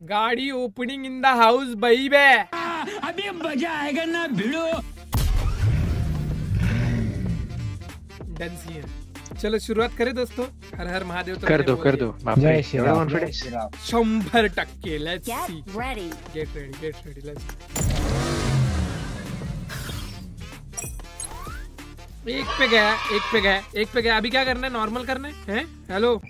गाड़ी opening in the house बही बे अभी मज़ा आएगा ना भिड़ो। डन सी चलो शुरुआत करें दोस्तों। हर हर महादेव तो कर दो कर दो। जय? श्री राम। शंभर टक्के let's see get ready get ready let's एक पे गया एक पे गया एक पे गया। अभी क्या करना है? नॉर्मल करना है? हेलो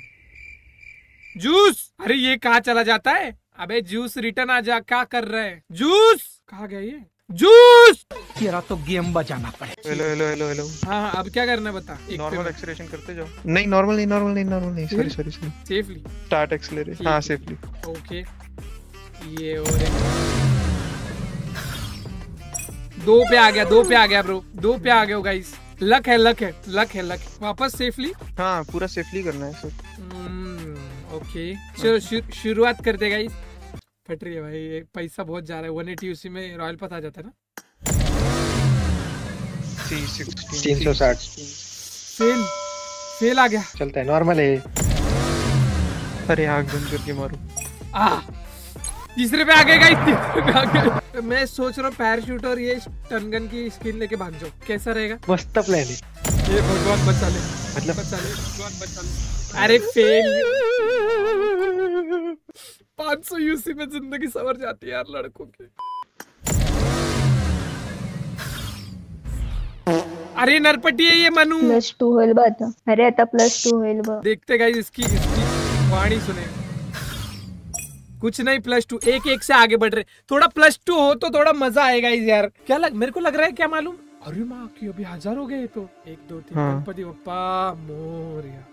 जूस अरे ये कहा चला जाता है? अबे जूस रिटर्न आ जा क्या कर रहे है? जूस! कहा गया ये? जूस! तेरा तो गेम बचाना पड़ेगा हेलो हेलो हेलो हेलो। हाँ हाँ अब क्या करना है बता? नॉर्मल एक्सेलरेशन करते जाओ। नहीं नॉर्मल नहीं नॉर्मल नहीं नॉर्मल नहीं। Sorry sorry sorry safely start acceleration हाँ सेफली ओके ये और दो पे आ गया दो पे आ गया ब्रो दो पे आ गए हो गाइस लक है लक है लक है लक वापस सेफली हाँ पूरा सेफली करना है सर ओके चलो शुरुआत करते गाइस फट रही है भाई पैसा बहुत जा रहा है वन एटी उसी में रॉयल पास आ जाता है ना? तीन सौ साठ। फेल फेल आ गया। चलता है नॉर्मल है अरे आग बंद करके मारो। आ तीसरे पे आ गए गाइस तीसरे पे आ गए। मैं सोच रहा हूँ पैराशूट और ये टनगन की स्किन लेके भाग जाओ कैसा रहेगा? मस्त प्लॅन आहे ये भगवान बचा ले। मतलब बचा ले भगवान बचा ले। अरे फेल 500 यूसी में ज़िंदगी सवर जाती है यार लड़कों की। अरे नरपटी है ये मनु। प्लस टू होईल बा आता. अरे आता प्लस टू होईल बा. देखते गाइस इसकी इसकी वाणी सुने। कुछ नहीं प्लस टू एक एक से आगे बढ़ रहे। थोड़ा प्लस टू हो तो थोड़ा मज़ा आएगा इस यार। क्या लग मेरे को लग रहा है क्या मालूम? अरे माँ की अभी हज़ार हो गए तो। एक दो तीन हाँ। गणपति बप्पा मोरिया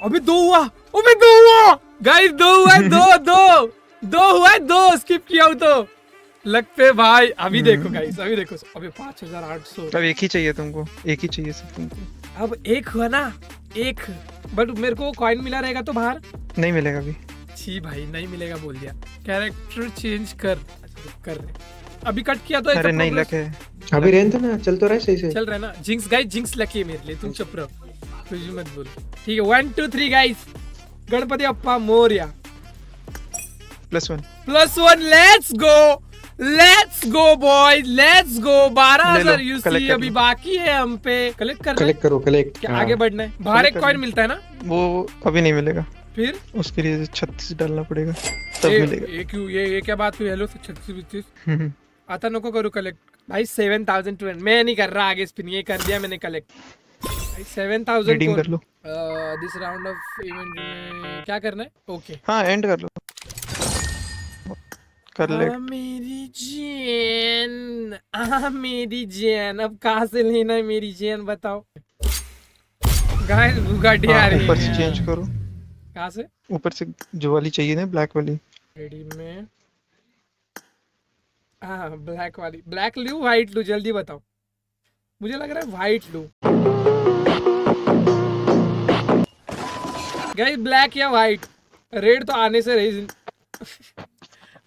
अभी दो हुआ। अभी दो हुआ। गाइस दो हुआ है, दो दो। दो हुआ है, दो। स्किप किया हूँ तो। लग पे भाई अभी देखो गाइस अभी देखो। अभी पाँच हज़ार आठ सौ। अब एक ही चाहिए तुमको। एक ही चाहिए सिर्फ़ तुमको। अब एक हुआ ना एक। बट मेरे को कॉइन मिला रहेगा तो बाहर? नहीं मिलेगा अभी। छी भाई नहीं मिलेगा बोल दिया। कैरेक्टर चेंज कर। अच्छा, कर रहे। अभी कट किया तो अरे नहीं लक है। अभी रेंज ना चल तो रहा है सही से। चल रहा है ना। जिंक्स गाइस जिंक्स लकी है मेरे लिए। तुम चुप रहो। कुछ मत बोलो। ठीक है one two three guys Ganpati Bappa Morya. Plus one plus one let's go let's go boys let's go बारह हज़ार यूसी अभी बाकी है हम पे. कलेक्ट करना है? कलेक्ट करो कलेक्ट क्या आगे बढ़ना है? बाहर एक कर कॉइन मिलता है ना? वो अभी नहीं मिलेगा। फिर? उसके लिए छत्तीस डालना पड़ेगा। तब मिलेगा। ये क्यों? ये ये क्या बात हुई? हेलो छत्तीस हम्म, आता नको करू कलेक्ट भाई सेवन थाउज़ेंड टू मैं नहीं कर रहा आगे स्पिन ये कर दिया मैंने कलेक्ट सेवन थाउज़ेंड रिडीम कर लो। दिस राउंड ऑफ़ इवेंट में क्या करना है? ओके हाँ एंड कर लो। कर ले। आ, मेरी जैन। आ मेरी जैन। अब कहाँ से लेना है मेरी जैन बताओ। गाइस बुगाटी आ हाँ, रही ऊपर से चेंज करो। कहाँ से? ऊपर से जो वाली चाहिए ना ब्लैक वाली। रेडी में। हाँ ब्लैक वाली। ब्लैक लू व्हाइट लू? जल्दी बताओ। मुझे लग रहा है व्हाइट लू। गाइस ब्लैक या व्हाइट रेड तो आने से रही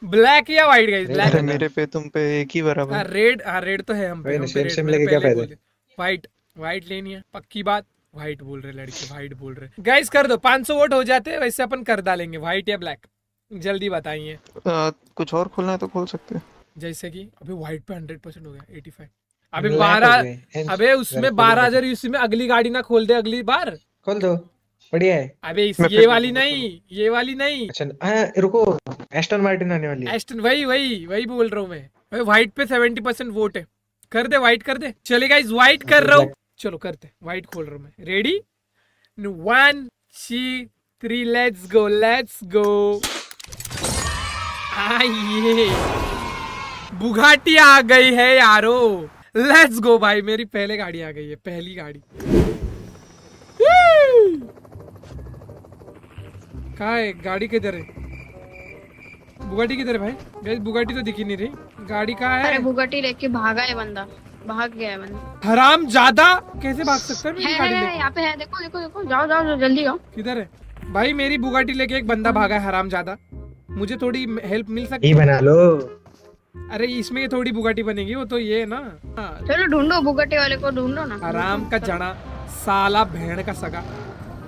ब्लैक या व्हाइट गाइस ब्लैक मेरे पे तुम पे एक ही बराबर। हाँ रेड हाँ रेड तो है हम पे same मैंने लेके क्या फ़ायदा? व्हाइट व्हाइट लेनी है पक्की बात। व्हाइट बोल रहे लड़के व्हाइट बोल रहे। गाइस कर दो 500 वोट हो जाते हैं वैसे अपन कर डालेंगे व्हाइट या ब्लैक जल्दी बताइए। कुछ और खोलना है तो खोल सकते हैं। जैसे कि अभी व्हाइट पे हंड्रेड परसेंट हो गया एटी फाइव अबे बारह गए, अबे उसमें बारह हज़ार यूसी में अगली गाड़ी ना खोल दे अगली बार। खोल दो। बढ़िया है। अबे इस ये वाली नहीं ये वाली नहीं। अच्छा हाँ रुको एस्टन मार्टिन आने वाली है। एस्टन वही वही वही बोल रहा हूँ मैं। भाई व्हाइट पे सेवेंटी परसेंट वोट है। कर दे व्हाइट कर दे। चलेगा इस व्हाइट कर रहा हूँ। चलो करते व्हाइट खोल रहा हूँ मैं। Ready one she three let's go let's go आइए। बुगाटी आ गई है यारो। लेट्स गो भाई मेरी पहले गाड़ी आ गई है पहली गाड़ी। कहा है गाड़ी किधर है? बुगाटी किधर है भाई? गाइस बुगाटी तो दिखी नहीं रही। गाड़ी कहाँ अरे है बुगटी लेके भागा है बंदा। भाग गया है बंदा। हराम ज़्यादा कैसे भाग सकता है है गाड़ी है यहाँ पे है देखो देखो देखो जाओ जाओ जाओ जल्दी जाओ। किधर है? भाई मेरी बुगाटी लेके एक बंदा भागा है हराम ज़्यादा मुझे थोड़ी हेल्प मिल सकती ही? बना लो। अरे इसमें ये थोड़ी बुगाटी बनेगी वो तो ये है ना। हाँ, चलो ढूंढो बुगटी वाले को ढूंढो ना। हराम का जना साला भेड़ का सगा।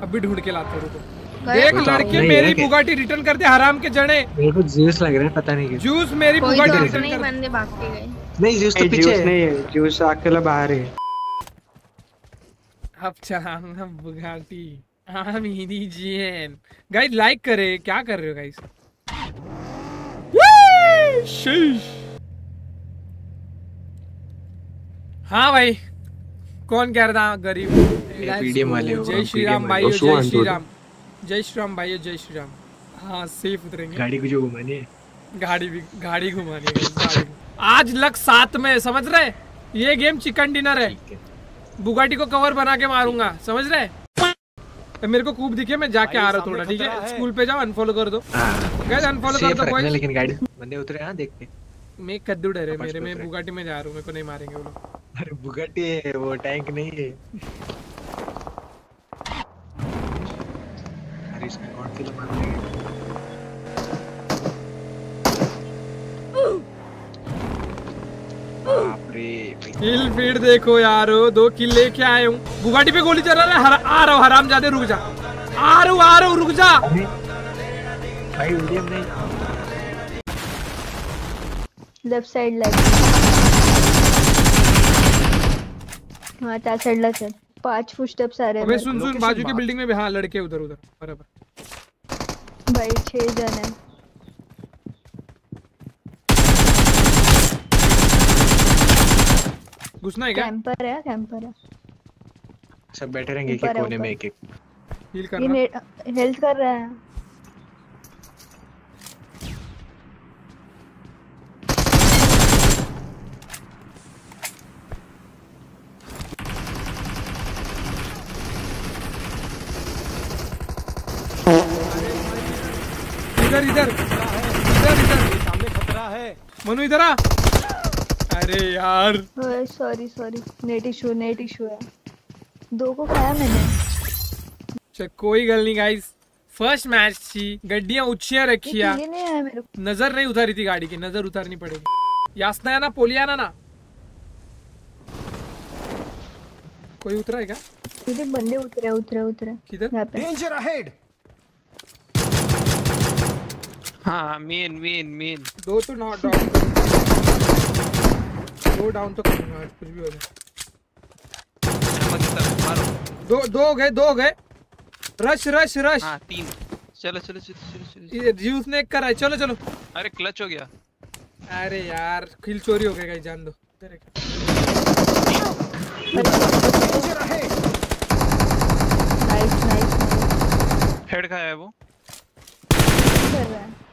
अभी ढूंढ के लाते हूँ रुको। देख कहाँ? लड़के मेरी बुगाटी रिटर्न कर दे हराम के जड़े मेरे को ज्यूस लग रहा है पता नहीं जूस मेरी बुगाटी रिटर्न कर बंदे भाग के गए। नहीं ज्यूस तो पीछे जूस है। नहीं है जूस अकेला बाहर है। अब चलाऊँगा बुगाटी। हाँ मेरी जीएन गाइस लाइक करे। क्या कर रहे हो गाइस हाँ भाई। कौन कह रहा था? गरीब। जय श्री राम भाई जय श्री राम जय श्री राम भाई जय श्री राम हाँ सेफ़ उतरेंगे। गाड़ी को जो घुमानी है? गाड़ी भी गाड़ी घुमानी है आज लग साथ में समझ रहे? ये गेम चिकन डिनर है। बुगाटी को कवर बना के मारूँगा समझ रहे? तो मेरे को खूब दिखे मैं जाके आ रहा हूँ थोड़ा ठीक है? स्कूल पे जाओ अनफॉलो कर दो। गाइस अनफॉलो कर दो boys। लेकिन गाड़ी बंदे उतरे हाँ देख के मैं कद्दू डरे मेरे में बुगाटी में जा रहा हूँ मेरे को नहीं मारेंगे वो लोग। अरे बुगाटी है वो टैंक नहीं है। इसमें कौन सी मार देंगे बाप किल फ़ीड देखो यारो दो किल लेके आए हूँ। बुगाटी पे गोली चल रहा है हर, आ रहा हूँ हराम जादे रुक जा। आ रहा हूँ आ रहा हूँ रुक जा। भाई मीडियम नहीं। लेफ़्ट साइड साइडला हा त्या साईडलाच आहेत पाच फुटस्टेप्स आ रहे अबे हैं सुन सुन बाजू की बिल्डिंग में भी हाँ लड़के उधर उधर बराबर। भाई छह जन है। घुसना है क्या? कैंपर है कैंपर है। सब बैठे रहेंगे एक कोने में एक एक। हील कर रहा है हेल्थ कर रहा है। इधर इधर। इधर इधर। सामने खतरा है। मनु इधर आ। अरे यार। Sorry sorry net issue net issue है। दो को खाया मैंने। चल कोई गल नहीं गाइस फ़र्स्ट मैच थी गड्डियाँ ऊंचियाँ ये रखिया। नहीं आया मेरे को। नज़र नहीं उतारी थी गाड़ी की नज़र उतारनी पड़ेगी। यासना है ना पोलियाना ना। ना कोई उतरा है क्या? बंदे उतरे उतरे उतरे। किधर? डेंजर अहेड हाँ मेन मेन मेन दो तो नॉट डाउन दो डाउन तो करूँगा आज कुछ भी हो जाए। दो दो हो गए दो हो गए। रश रश रश हाँ तीन। चलो चलो चलो चलो चलो ये जीउस ने एक करा है चलो चलो। अरे क्लच हो गया। अरे यार खिल चोरी हो गया गाइस जान दो। नाइस हेड खाया है वो। कर रहा है।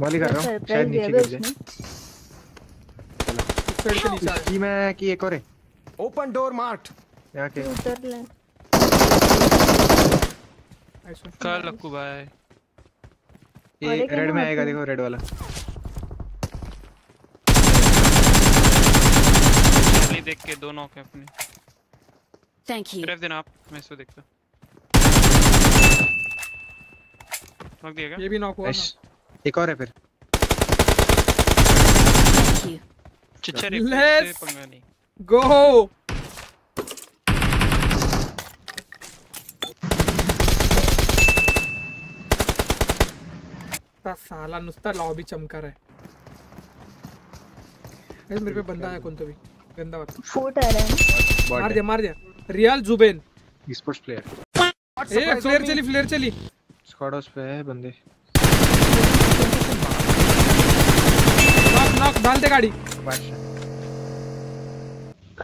वाली कर रहा हूँ। सरप्राइज़ शायद नीचे गिर जाए। इस साइड से नीचे की मैं की एक और है ओपन डोर मार्क्ड यहाँ के उतर ले। कल लक्कू भाई। ये रेड में आएगा देखो रेड वाला। नहीं देख के दो नॉक है अपने। Thank you. रेफ देना आप मैं इसको देखता नॉक दिया क्या? ये भी नॉक हुआ ना। एक और है फिर। Thank you. चिच्चा Let's- रेफ से पंगा नहीं गो साला नुसता लॉबी चमका रहा है। गाइस, मेरे पे बंदा है कोण तो भी? गंदा वाला फूट आ रहा है मार दिया मार दिया। रियल जुबेन। स्पोर्ट्स प्लेयर ए फ्लेयर चली फ्लेयर चली। स्क्वाडोस पे है बंदे। नॉक डाल दे गाड़ी. बादशाह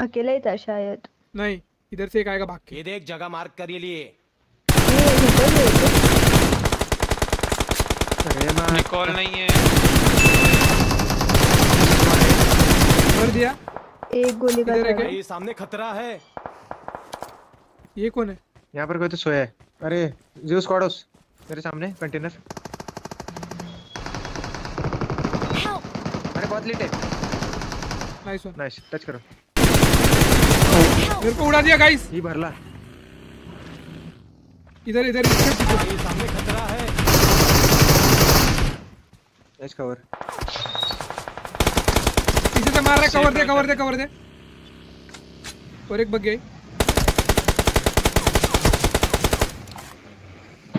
अकेला ही था शायद नहीं इधर से एक आएगा भाग के ये देख जगह मार्क कर लिए। अरे कॉल नहीं है कर दिया. एक गोली का है? ये सामने खतरा है. ये कौन है? यहाँ पर कोई तो सोया है। अरे जियो स्क्वाडोस मेरे सामने कंटेनर अरे बहुत लेट है नाइस वन नाइस टच करो। मेरे को उड़ा दिया गाइस ही भरला। इधर इधर इसके ये सामने खतरा है। नाइस कवर पीछे से मार रहा है कवर दे कवर दे कवर दे। और एक बग गई।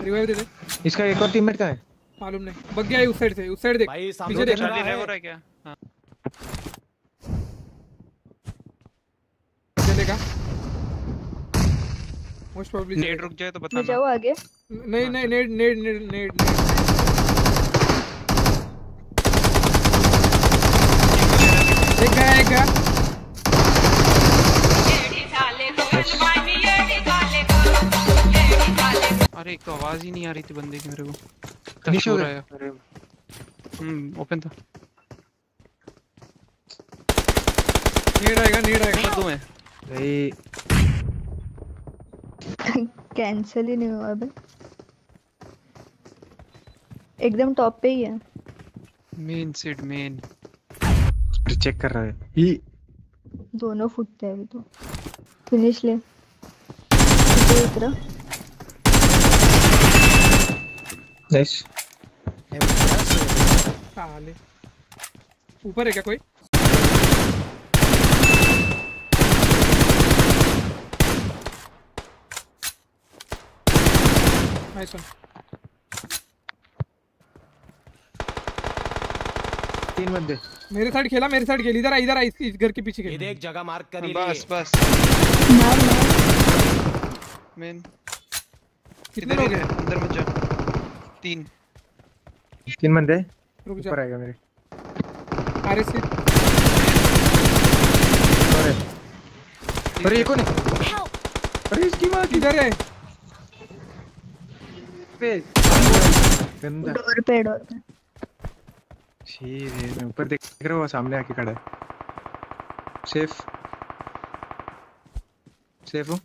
रिवाइव दे दे। इसका एक और टीममेट कहाँ है? मालूम नहीं। बग गया है उस साइड से उस साइड देख। भाई सामने पीछे देख। खतरा है। है। हो रहा है क्या? हाँ चलेगा मोस्ट प्रोबब्ली नेट रुक जाए तो मैं बताना। जाऊँ आगे। नहीं नहीं नेड नेड नेड नेड नेड एक गया एक गया अरे एक तो आवाज़ ही नहीं आ रही थी बंदे की मेरे को। फिनिश हो रहा गया है। हम्म ओपन था। नेड आएगा नेड आएगा दो है। भाई। कैंसिल ही नहीं हुआ अभी। एकदम टॉप पे ही है। मेन सीट मेन चेक कर रहा है। ही दोनों फुटते हैं अभी तो। फिनिश ले। उतरा नाइस ऊपर है क्या कोई? नाइस वन तीन बंदे। मेरे साइड खेला मेरे साइड खेल। इधर आ इधर आ इस इस घर के पीछे ये खेल देख जगह मार्क कर बस बस। मार मार मेन कितने इधर ही लोग हैं? अंदर मत जा। तीन। हाँ। तीन बंदे? रुक ऊपर आएगा मेरे। अरे से अरे। अरे ये कौन है? अरे इसकी माँ किधर है। पे गंदा। डोर पे डोर पे। छी रे मैं ऊपर देख रहा हूँ वो सामने आके खड़ा है। सेफ़। सेफ़ हूँ।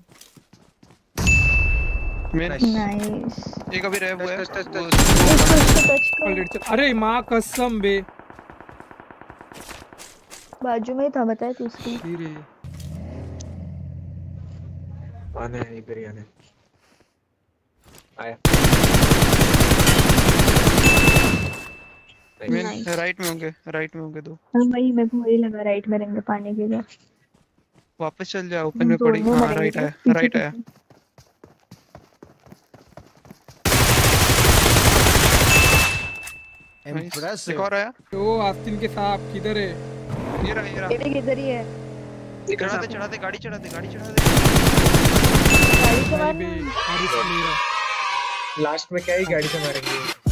नाइस एक अभी हुआ है। टच, टच, टच, अरे माँ कसम बे। बाजू में ही था बताया तू उसकी। छी आने इधर ही आने। आया। Nice. राइट में होंगे राइट में होंगे दो। हाँ वही मेरे को वही लगा राइट में रहेंगे पानी के इधर वापस चल जा ओपन में पड़ी। दोनों हाँ राइट? आया राइट आया। पीछे। इम्प्रेसिव एक और आया। तो आस्तीन के साथ किधर है? ये रहा ये रहा। ये इधर ही है? चढ़ा दे चढ़ा दे गाड़ी चढ़ा दे गाड़ी चढ़ा दे। गाड़ी से भाई बे मारना हारिस मेरा लास्ट में क्या ही गाड़ी से मारेंगे।